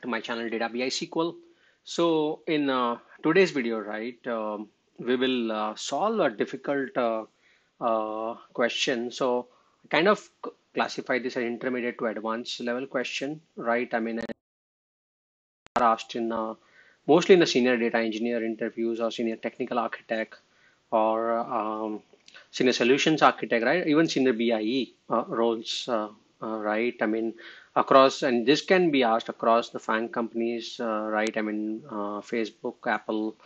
to my channel Data BI SQL. So in uh, today's video, right, um, we will uh, solve a difficult uh, uh, question. So kind of classify this as intermediate to advanced level question, right? I mean, are asked in uh, mostly in the senior data engineer interviews or senior technical architect or um, senior solutions architect, right? Even senior BIE uh, roles, uh, uh, right? I mean, across, and this can be asked across the FANG companies, uh, right? I mean, uh, Facebook, Apple,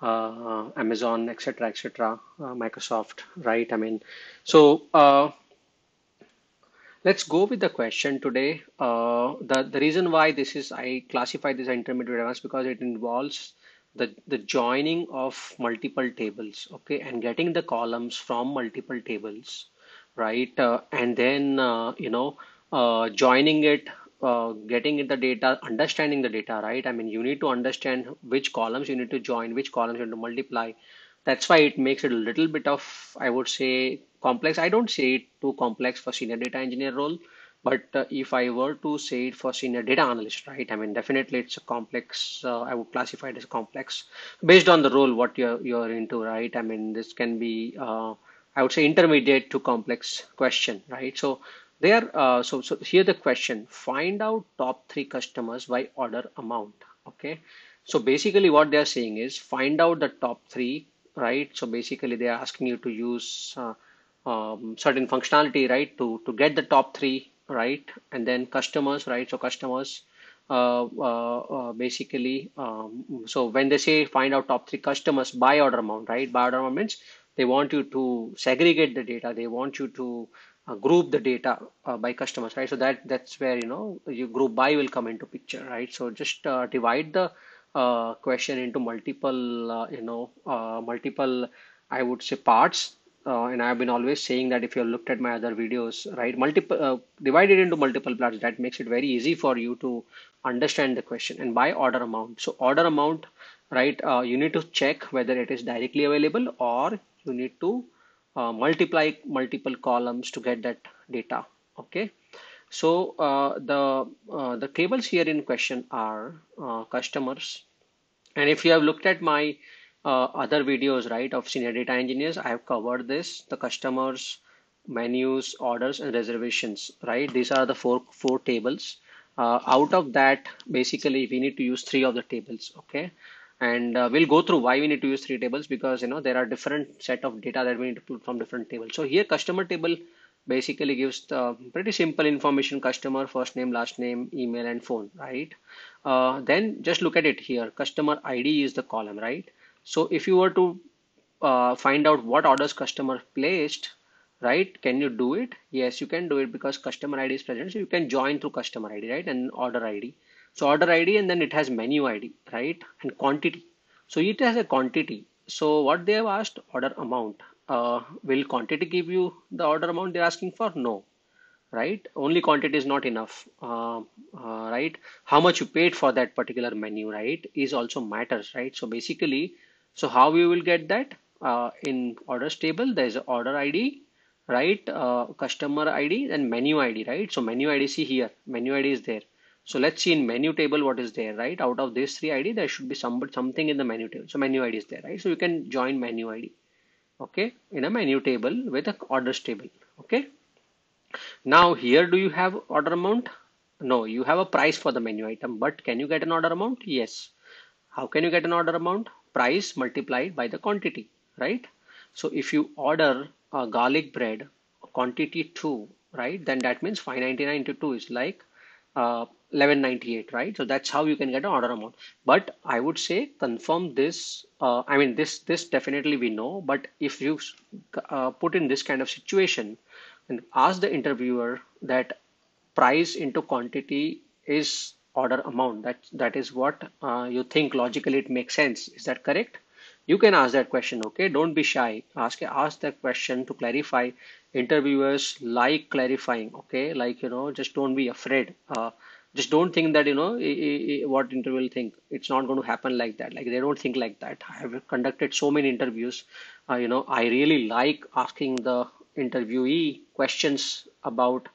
uh, Amazon, etc., etc., Microsoft, right? I mean, so let's go with the question today. the the reason why this is I classify this intermediate advanced because it involves the the joining of multiple tables, okay, and getting the columns from multiple tables, right? Uh, and then uh, you know uh, joining it, uh, getting it the data, understanding the data, right? I mean, you need to understand which columns you need to join, which columns you need to multiply. That's why it makes it a little bit of, I would say, complex. I don't say it too complex for senior data engineer role, but uh, if I were to say it for senior data analyst, right? I mean, definitely it's a complex. Uh, I would classify it as complex based on the role what you're you're into, right? I mean, this can be, I would say, intermediate to complex question, right? So there, uh, so, so here the question, find out top three customers by order amount. Okay. So basically what they're saying is find out the top three, right? So basically they're asking you to use uh, um, certain functionality, right? To, to get the top three, right? And then customers, right? So customers, uh, uh, uh, basically, um, so when they say find out top three customers by order amount, right? By order amount means they want you to segregate the data. They want you to uh, group the data uh, by customers, right? So that that's where you know you group by will come into picture, right? So just uh, divide the uh, question into multiple, uh, you know, uh, multiple, I would say parts. and I've been always saying that if you looked at my other videos, right, multiple, divide it into multiple parts. That makes it very easy for you to understand the question. And by order amount, so order amount, right, you need to check whether it is directly available or you need to uh, multiply multiple columns to get that data okay? So uh, the uh, the tables here in question are uh, customers. And if you have looked at my uh, other videos right of senior data engineers i have covered this the customers menus orders and reservations right? These are the four four tables. Uh, out of that basically we need to use three of the tables okay and uh, we'll go through why we need to use three tables because you know there are different set of data that we need to put from different tables. So here customer table basically gives the pretty simple information customer first name last name email and phone right? Uh, then just look at it here. Customer id is the column right? So if you were to uh, find out what orders customer placed right can you do it? Yes you can do it because customer id is present. So you can join through customer id right and order id so order ID and then it has menu ID, right? And quantity. So it has a quantity. So what they have asked order amount. Uh, will quantity give you the order amount they're asking for? No, right? Only quantity is not enough, uh, uh, right? How much you paid for that particular menu, right? Is also matters, right? So basically, so how we will get that uh, in orders table? There is order ID, right? Uh, customer ID and menu ID, right? So menu ID, see here, menu ID is there so let's see in menu table what is there, right? Out of this three ID, there should be some something in the menu table. So menu ID is there, right? So you can join menu ID, okay, in a menu table with a orders table, okay. Now here, do you have order amount? No, you have a price for the menu item, but can you get an order amount? Yes. How can you get an order amount? Price multiplied by the quantity, right? So if you order a garlic bread quantity 2, right, then that means 599 into 2 is like uh, 1198 right? So that's how you can get an order amount. But i would say confirm this uh, i mean this this definitely we know. But if you uh, put in this kind of situation and ask the interviewer that price into quantity is order amount that that is what uh, you think logically it makes sense. Is that correct? You can ask that question okay? Don't be shy. Ask ask that question to clarify. Interviewers like clarifying okay? Like you know just don't be afraid. Uh, just don't think that you know what interview will think it's not going to happen like that like they don't think like that i have conducted so many interviews uh, you know i really like asking the interviewee questions about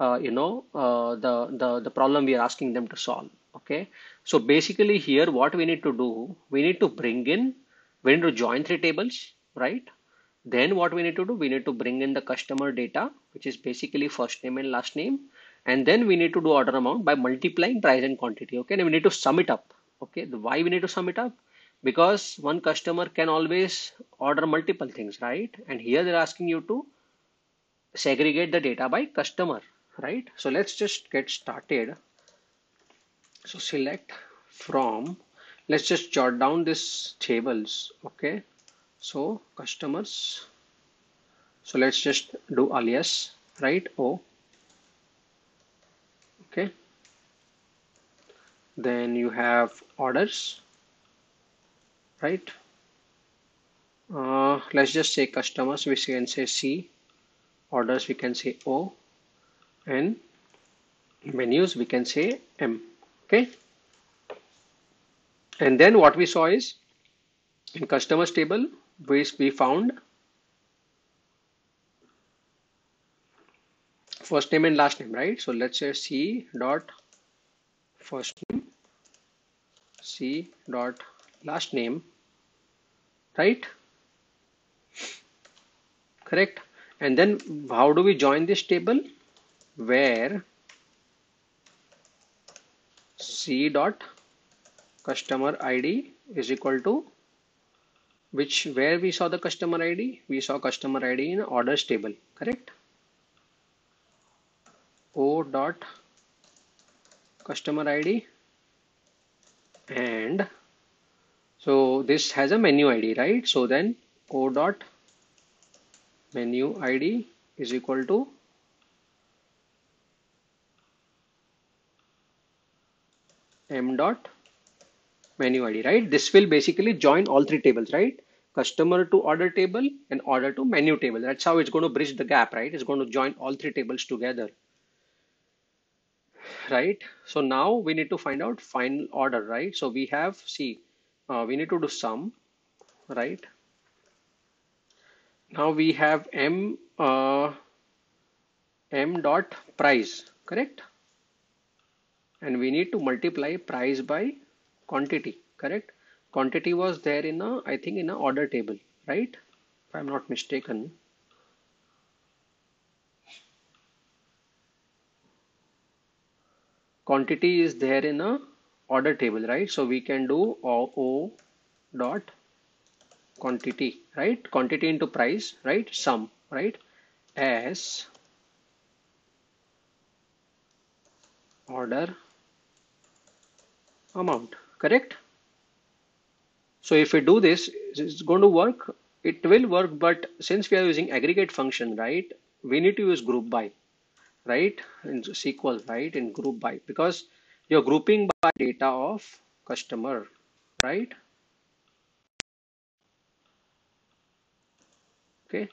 uh, you know uh, the the the problem we are asking them to solve Okay. So basically here, what we need to do, we need to bring in, we need to join three tables, right? Then what we need to do, we need to bring in the customer data, which is basically first name and last name. And then we need to do order amount by multiplying price and quantity. Okay. And we need to sum it up. Okay. Why we need to sum it up? Because one customer can always order multiple things, right? And here they're asking you to segregate the data by customer, right? So let's just get started. So select from, let's just jot down this tables. Okay. So customers. So let's just do alias, right? O. Okay. Then you have orders, right? Uh, let's just say customers, we can say C. Orders we can say O. And menus we can say M. Okay? And then what we saw is in customers table we, we found first name and last name right so let's say C dot first name C dot last name right correct and then how do we join this table? Where C dot customer ID is equal to which where we saw the customer ID? We saw customer ID in orders table, correct? O dot customer ID and so this has a menu ID, right? So then O dot menu id is equal to m dot menu id right? This will basically join all three tables right? Customer to order table and order to menu table. That's how it's going to bridge the gap right? It's going to join all three tables together right? So now we need to find out final order right? So we have see uh, we need to do sum right? Now we have m uh, m dot price correct? And we need to multiply price by quantity correct? Quantity was there in a i think in a order table right? If i'm not mistaken quantity is there in a order table right? So we can do o, o dot quantity right? Quantity into price right? Sum right? As order amount correct? So if we do this it's going to work. It will work but since we are using aggregate function right we need to use group by right? In SQL right? In group by. Because you're grouping by data of customer right? Okay.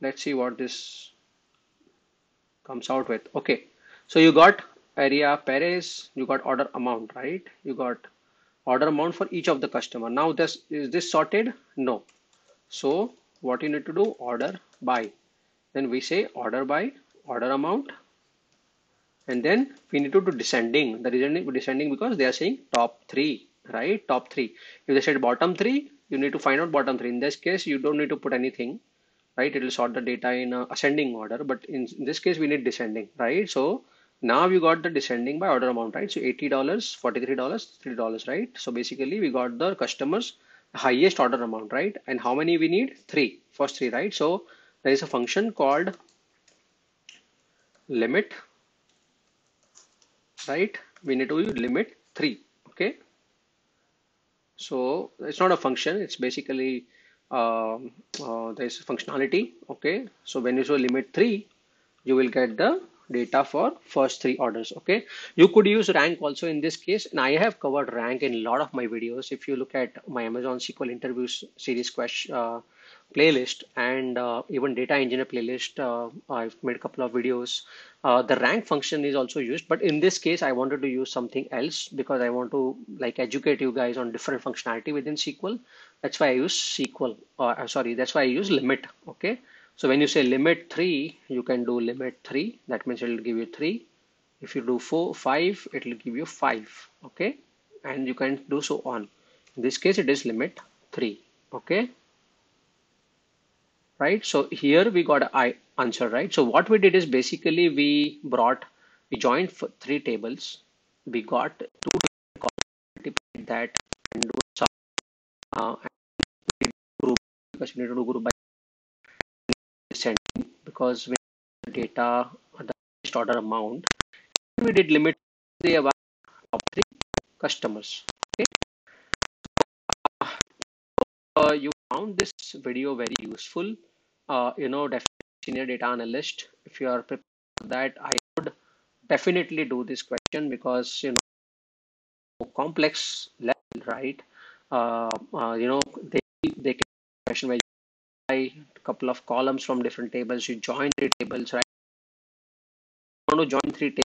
Let's see what this comes out with. Okay. So you got area Paris you got order amount right? You got order amount for each of the customer. Now this is this sorted? No. So what you need to do? Order by. Then we say order by order amount. And then we need to do descending. The reason descending because they are saying top three right? Top three. If they said bottom three you need to find out bottom three. In this case you don't need to put anything right? It will sort the data in ascending order. But in, in, this case we need descending right? So now you got the descending by order amount right? So $80 $43 $3 right? So basically we got the customers highest order amount right? And how many we need? Three. First three right? So there is a function called limit right? We need to limit three okay? So it's not a function it's basically uh, uh, there's functionality okay? So when you show limit 3 you will get the data for first three orders okay? You could use rank also in this case and i have covered rank in a lot of my videos. If you look at my amazon sql interviews series question uh, playlist and uh, even data engineer playlist uh, i've made a couple of videos uh, the rank function is also used but in this case i wanted to use something else because i want to like educate you guys on different functionality within sql that's why i use sql uh, sorry that's why i use limit okay so when you say limit 3 you can do limit 3 that means it will give you 3 If you do four, five, it will give you five. Okay. And you can do so on. In this case, it is limit three. Okay. Right. So here we got I answer, right? So what we did is basically we brought, we joined three tables. We got two multiplied that and do some uh, group because you need to do group by descending because we data the first order amount we did limit the top three customers okay uh, you found this video very useful. Uh, you know definitely senior data analyst if you are prepared for that i would definitely do this question because you know complex level right? Uh, uh, you know they they can question where a couple of columns from different tables you join three tables right? You want to join three tables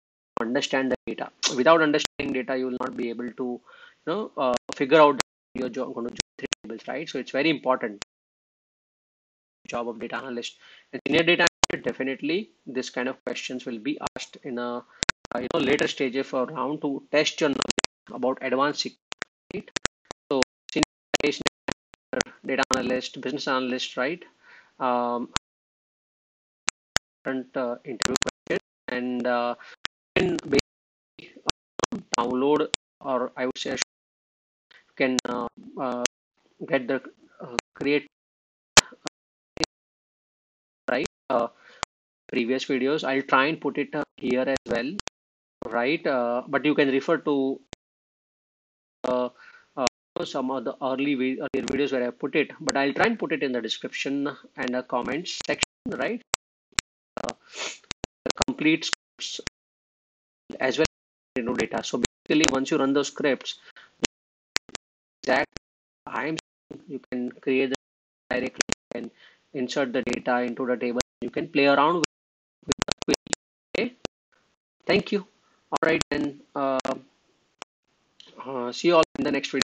understand the data. Without understanding data you will not be able to you know uh, figure out you're going to join three right? So it's very important. Job of data analyst. And senior data analyst definitely this kind of questions will be asked in a uh, you know later stage of a round to test your knowledge about advanced right? So senior data analyst business analyst right? Um different uh, interview questions and uh, can download or I would say can uh, uh, get the uh, create right uh, previous videos. I'll try and put it uh, here as well right uh, but you can refer to uh, uh, some of the early videos where I put it but I'll try and put it in the description and the comments section right complete scripts as well you know data. So basically once you run those scripts I'm you can create the directly and insert the data into the table. You can play around with, with the query okay. Thank you. All right then uh, uh, see you all in the next video